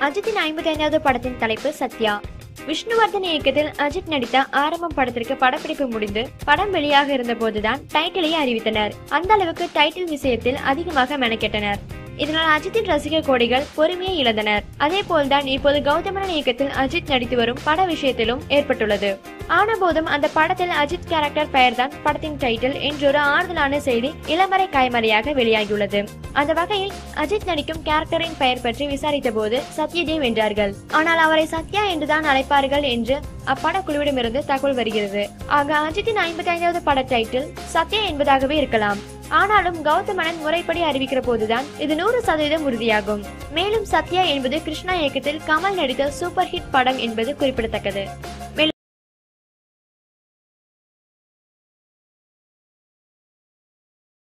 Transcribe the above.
அஜித்தின் ஐம்பத்தி ஐந்தாவது படத்தின் தலைப்பு சத்யா. விஷ்ணுவர்தன் இயக்கத்தில் அஜித் நடித்த ஆரம்பம் படத்திற்கு படப்பிடிப்பு முடிந்து படம் வெளியாக இருந்த போதுதான் டைட்டிலை அறிவித்தனர். அந்த அளவுக்கு டைட்டில் விஷயத்தில் அதிகமாக மெனக்கெட்டனர். இதனால் அஜித்தின் ரசிகர் கோடிகள் பொறுமையை இழந்தனர். அதே போல்தான் இப்போது கௌதமனன் இயக்கத்தில் அஜித் நடித்து வரும் பட விஷயத்திலும் ஏற்பட்டுள்ளது. ஆனபோதும் அந்த படத்தில் அஜித் கேரக்டர் பெயர்தான் படத்தின் டைட்டில் என்றொரு ஆறுதலான செய்தி இளமறை காய்மறையாக வெளியாகியுள்ளது. அந்த வகையில் அஜித் நடிக்கும் கேரக்டரின் பெயர் பற்றி விசாரித்த போது சத்யதேவ் என்றார்கள் ஆனால் அவரை சத்யா என்றுதான் அழைப்பார்கள் என்று அப்பட குழுவிடமிருந்து தகவல் வருகிறது. ஆக அஜித்தின் ஐம்பத்தி ஐந்தாவது பட டைட்டில் சத்யா என்பதாகவே இருக்கலாம். ஆனாலும் கௌதமனன் முறைப்படி அறிவிக்கிற போதுதான் இது நூறு சதவீதம் உறுதியாகும். மேலும் சத்யா என்பது கிருஷ்ணா இயக்கத்தில் கமல் நடித்த சூப்பர் ஹிட் படம் என்பது குறிப்பிடத்தக்கது.